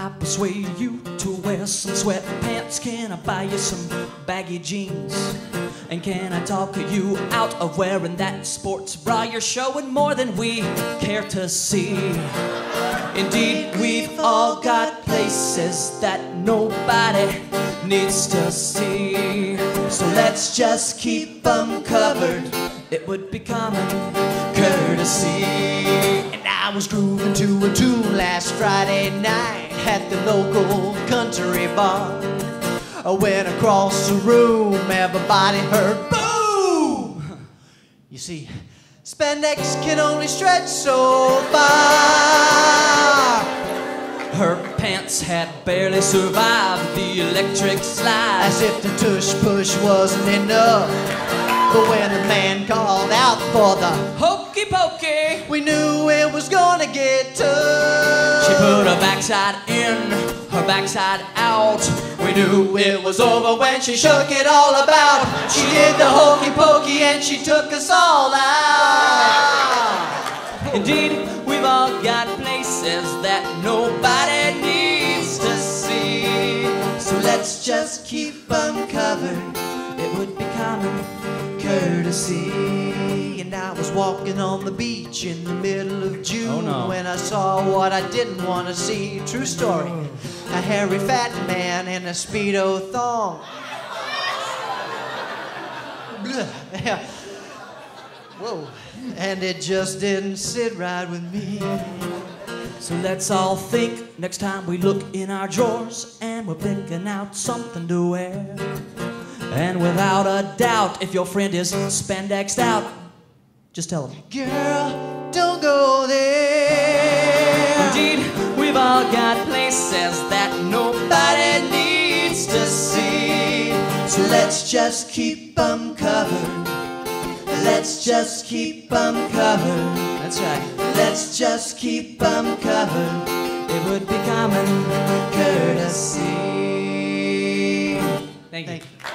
I persuade you to wear some sweatpants? Can I buy you some baggy jeans? And can I talk you out of wearing that sports bra? You're showing more than we care to see. Indeed, we've all got places that nobody needs to see. So let's just keep them covered. It would be common courtesy. And I was grooving to a tune last Friday night at the local country bar. I went across the room, everybody heard boom! You see, spandex can only stretch so far. Her pants had barely survived the electric slide. As if the tush push wasn't enough. But when the man called out for the Hokey pokey! we knew it was gonna get tough. Put her backside in, her backside out. We knew it was over when she shook it all about. She did the hokey pokey and she took us all out. Indeed, we've all got places that nobody needs to see. So let's just keep them covered. It would be common Courtesy. And I was walking on the beach in the middle of June Oh, no. when I saw what I didn't want to see. True story. Oh. A hairy fat man in a Speedo thong. Whoa. And it just didn't sit right with me. So let's all think next time we look in our drawers and we're picking out something to wear. And without a doubt, if your friend is spandexed out, just tell him. Girl, don't go there. Indeed, we've all got places that nobody needs to see. So let's just keep them covered. Let's just keep them covered. That's right. Let's just keep them covered. It would be common Courtesy. Thank you. Thank you.